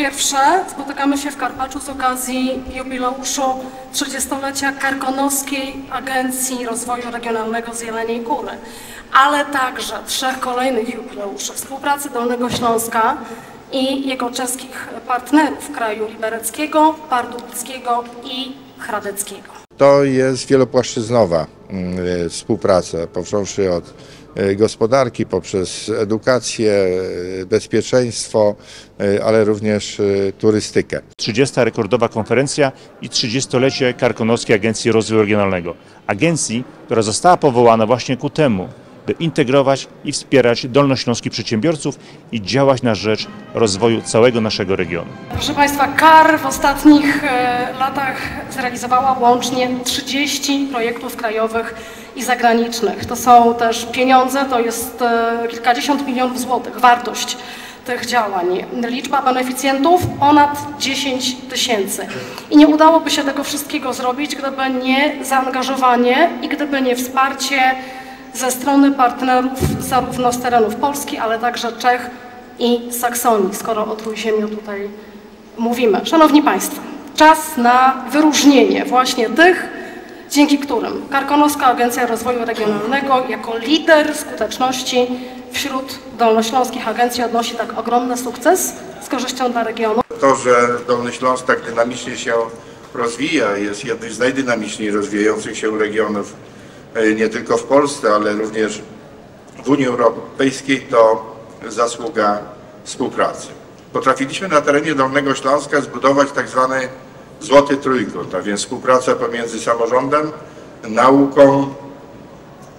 pierwsze spotykamy się w Karpaczu z okazji jubileuszu 30-lecia Karkonoskiej Agencji Rozwoju Regionalnego z Jeleniej Góry, ale także trzech kolejnych jubileuszy współpracy Dolnego Śląska i jego czeskich partnerów kraju libereckiego, pardubickiego i hradeckiego. To jest wielopłaszczyznowa mm, e, współpraca, począwszy od e, gospodarki, poprzez edukację, e, bezpieczeństwo, ale również turystykę. 30. rekordowa konferencja i 30-lecie Karkonoskiej Agencji Rozwoju Regionalnego. Agencji, która została powołana właśnie ku temu, by integrować i wspierać dolnośląskich przedsiębiorców i działać na rzecz rozwoju całego naszego regionu. Proszę Państwa, KAR w ostatnich e, latach zrealizowała łącznie 30 projektów krajowych i zagranicznych. To są też pieniądze, to jest e, kilkadziesiąt milionów złotych wartość tych działań. Liczba beneficjentów ponad 10 tysięcy. I nie udałoby się tego wszystkiego zrobić, gdyby nie zaangażowanie i gdyby nie wsparcie ze strony partnerów zarówno z terenów Polski, ale także Czech i Saksonii, skoro o Trójziemiu tutaj mówimy. Szanowni Państwo, czas na wyróżnienie właśnie tych, dzięki którym Karkonoska Agencja Rozwoju Regionalnego jako lider skuteczności wśród dolnośląskich agencji odnosi tak ogromny sukces z korzyścią dla regionu. To, że Dolny Śląsk tak dynamicznie się rozwija, jest jednym z najdynamiczniej rozwijających się regionów nie tylko w Polsce, ale również w Unii Europejskiej, to zasługa współpracy. Potrafiliśmy na terenie Dolnego Śląska zbudować tak zwany złoty trójkąt, a więc współpraca pomiędzy samorządem, nauką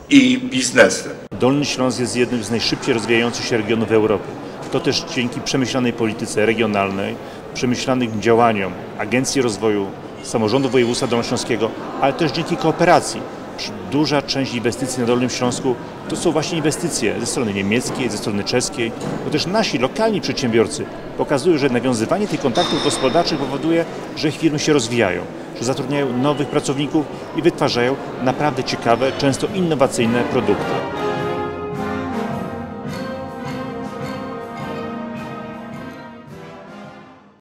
i biznesem. Dolny Śląsk jest jednym z najszybciej rozwijających się regionów Europy. To też dzięki przemyślanej polityce regionalnej, przemyślanym działaniom Agencji Rozwoju Samorządu Województwa Dolnośląskiego, ale też dzięki kooperacji. Duża część inwestycji na Dolnym Śląsku to są właśnie inwestycje ze strony niemieckiej, ze strony czeskiej, bo też nasi lokalni przedsiębiorcy pokazują, że nawiązywanie tych kontaktów gospodarczych powoduje, że firmy się rozwijają, że zatrudniają nowych pracowników i wytwarzają naprawdę ciekawe, często innowacyjne produkty.